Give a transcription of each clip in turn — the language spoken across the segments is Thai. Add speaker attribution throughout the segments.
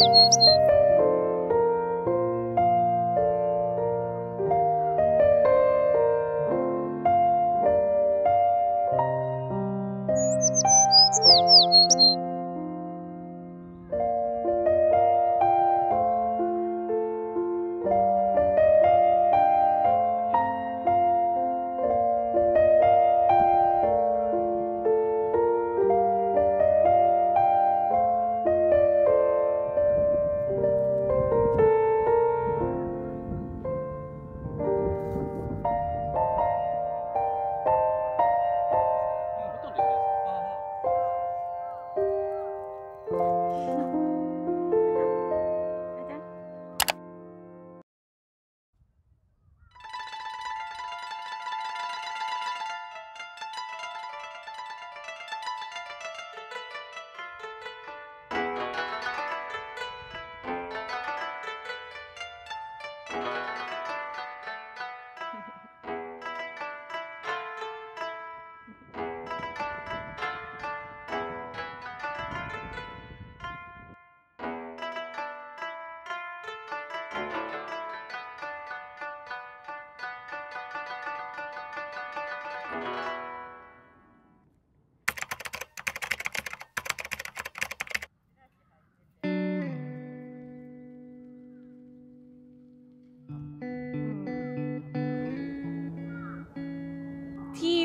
Speaker 1: ที่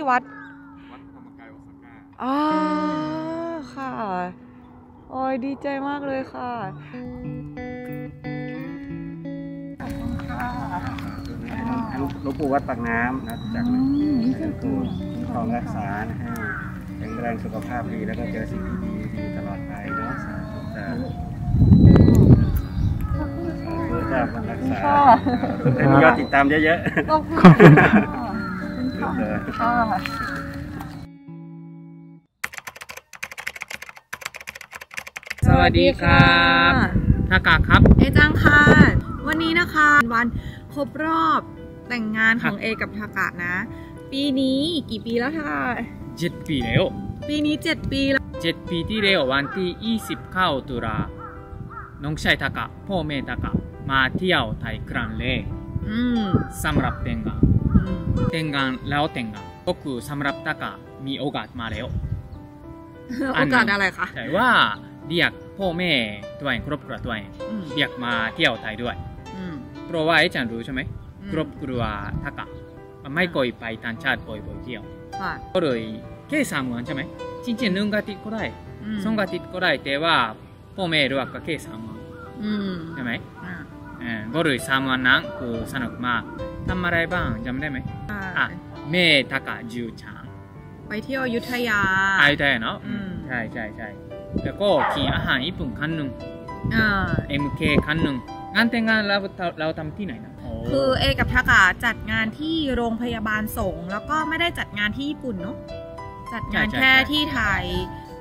Speaker 1: วัด
Speaker 2: วัดธรรมกายโอซาก้า
Speaker 1: อ่าค่ะ โอ้ยดีใจมากเลยค่ะขอบคุณค่ะ
Speaker 3: หลวงปู่วัดปากน้ำนะจากหลวงปู่ครองรักษานะให้แข็งแรงสุขภาพดีแล้วก็เจอสิ่งดีๆดีตลอดไปเนาะสาธุสาธุสาธุจ้ามันรักษา
Speaker 1: ค่ะ
Speaker 3: ให้มียอดติดตามเยอะ
Speaker 1: ขอบคุณค่ะ
Speaker 3: ๆ
Speaker 1: ค่ะ
Speaker 2: สวัสดีครับทากาครับ
Speaker 1: เอจังค่ะ วันนี้นะคะวันครบรอบแต่งงานของเอกับทากะนะ ปีนี้กี่ปีแล้วทากะ
Speaker 2: 7ปีแล้ว
Speaker 1: ปีนี้7ปีแล้ว
Speaker 2: 7ปีที่แล้ววันที่29ตุลาน้องชายทากาพ่อแม่ทากามาเที่ยวไทยครั้งแรก
Speaker 1: อืม
Speaker 2: สำหรับแต่งงาน
Speaker 1: อืม
Speaker 2: แต่งงานแล้วแต่งงานก็คือสำหรับทากามีโอกาสมาแล้ว
Speaker 1: โอกาสอะไรคะ
Speaker 2: แต่ว่าเรียกพ่อแม่ตัวเองครอบครัวตัวเอง
Speaker 1: อืม
Speaker 2: เรียกมาเที่ยวไทยด้วย
Speaker 1: อืม
Speaker 2: เพราะว่าไอ้จันรู้ใช่ไหม
Speaker 1: อืม
Speaker 2: ครอบครัวทากาไม่เคยไปต่างชาติบ่อยๆเที่ยว
Speaker 1: ค่ะ
Speaker 2: ก็เลยแค่สามวันใช่ไหมจริงๆหนึ่งอาทิตย์ก็ได้
Speaker 1: อืม
Speaker 2: สองอาทิตย์ก็ได้แต่ว่าพ่อแม่รู้ว่าก็แค่สามวัน
Speaker 1: อืม
Speaker 2: ใช่ไหม
Speaker 1: อ่า
Speaker 2: เออก็เลยสามวันนั้นคือสนุกมากทำอะไรบ้างจำได้ไหม อะเมทากะจูชัง
Speaker 1: ไปเที่ยวอยุธยา
Speaker 2: อยุธยาเนาะใช่ใช่ใช่แล้วก็กินอาหารญี่ปุ่นคันหนึ่งเอ็
Speaker 1: ม
Speaker 2: เคคันหนึ่งงานแต่งงานเราเราทำที่ไหนนะ
Speaker 1: คือเอกับทากะจัดงานที่โรงพยาบาลสงแล้วก็ไม่ได้จัดงานที่ญี่ปุ่นเนาะจัดงานแค่ที่ไทย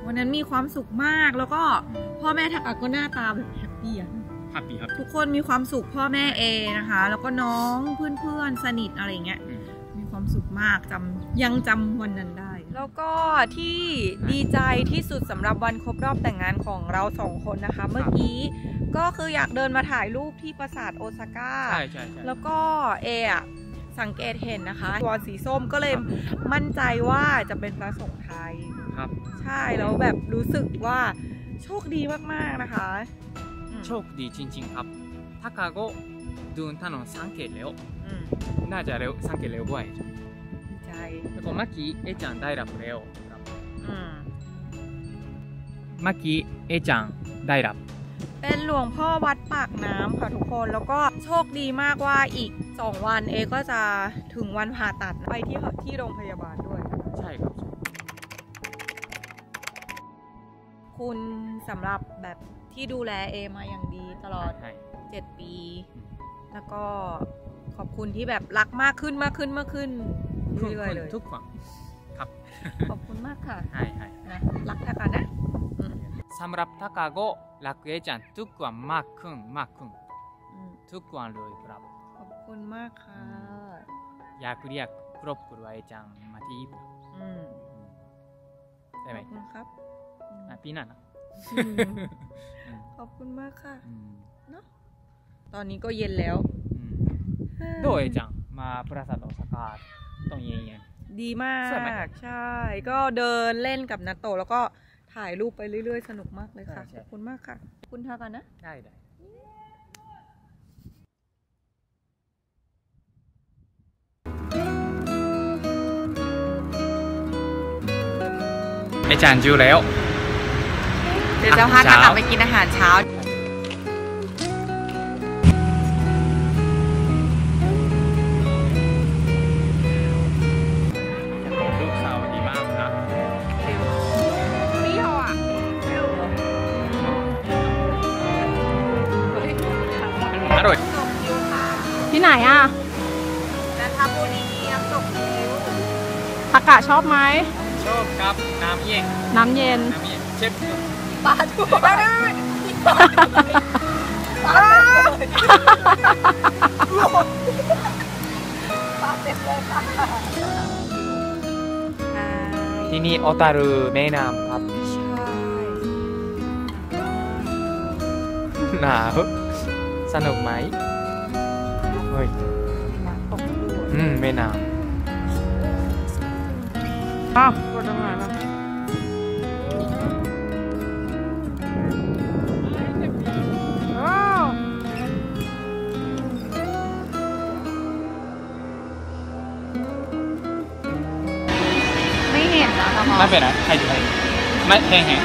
Speaker 1: วันนั้นมีความสุขมากแล้วก็พ่อแม่ทากะก็หน้าตาแบบแฮปปี้อะทุกคนมีความสุขพ่อแม่เอนะคะ แล้วก็น้องเพื่อนๆสนิทอะไรเงี้ย สุขมากจำยังจำวันนั้นได้ แล้วก็ที่ดีใจที่สุดสำหรับวันครบรอบแต่งงานของเราสองคนนะคะ เมื่อกี้ก็คืออยากเดินมาถ่ายรูปที่ปราสาทโอซาก้า
Speaker 2: ใช่ใช่ใช่
Speaker 1: แล้วก็เออะสังเกตเห็นนะคะตัวสีส้มก็เลยมั่นใจว่าจะเป็นพระสงฆ์ไทย
Speaker 2: ครับ
Speaker 1: ใช่แล้วแบบรู้สึกว่าโชคดีมากๆนะคะอืม
Speaker 2: โชคดีจริง ๆ ครับทากาก็ ดูนถนนสังเกตเร็วน่าจะเร็วสังเกตเร็วกว่า
Speaker 1: ใช่
Speaker 2: แล้วก็เมื่อกี้เอจังได้รับเร็วครับเมื่อกี้เอจังได้รับ
Speaker 1: เป็นหลวงพ่อวัดปากน้ำค่ะทุกคนแล้วก็โชคดีมากว่าอีกสองวันเอก็จะถึงวันผ่าตัดไปที่ที่โรงพยาบาลด้วย
Speaker 2: ใช่ครับ
Speaker 1: คุณสำหรับแบบที่ดูแลเอมาอย่างดีตลอด 7 ปี แล้วก็ขอบคุณที่แบบรักมากขึ้นมากขึ้นมากขึ้นเรื่อยๆเลย
Speaker 2: ทุกคนครับ
Speaker 1: ขอบคุณมากค่ะ
Speaker 2: ใช่ใช่
Speaker 1: นะรักทากานะ
Speaker 2: สำหรับทากาโกรักเอจันทุกวันมากขึ้นมากขึ้นทุกวันเลยครับ
Speaker 1: ขอบคุณมากค่ะ
Speaker 2: อยากเรียกครอบครัวเอจังมาที่ญี่ปุ่นได้ไหมข
Speaker 1: อบคุณครับ
Speaker 2: พี่นั่นนะ
Speaker 1: ขอบคุณมากค่ะ
Speaker 2: เนาะ
Speaker 1: ตอนนี้ก็เย็นแล้ว
Speaker 2: โดยจังมาปราสาทโอซาก้าต้องเย็นเย็น
Speaker 1: ดีมากใช่ ก็เดินเล่นกับนัตโตแล้วก็ถ่ายรูปไปเรื่อยๆ สนุกมากเลยค่ะ ขอบคุณมากค่ะ คุณทากันนะ
Speaker 2: ได้ได้อาจารย์จูแล้ว
Speaker 1: เดี๋ยวจะพากัน
Speaker 2: ออ
Speaker 1: กไปกินอาหารเช้า
Speaker 4: ที่ไหนอะ
Speaker 1: จันทบุรีน้ำตกคิ้ว
Speaker 4: อากาศชอบไหม
Speaker 2: ชอบครับน้ำเย็น
Speaker 4: น้ำเย็น
Speaker 2: น้ำเย็นเชฟ
Speaker 1: ปลาทูปลาทูปลาเต็มเลยค่ะ
Speaker 2: ที่นี่โอตารุแม่น้ำครับ
Speaker 1: ใช่
Speaker 2: หนาวสนุกไหมเฮ้ย
Speaker 1: น้ำตกด้วย
Speaker 2: อืมแม่น้
Speaker 4: อ้าวกดตรงไหนล่ะอ้าว
Speaker 1: ไม่เห็นนะำ
Speaker 2: ไม่เป็นไรให้ดูให้ไม่แห้งแห้ง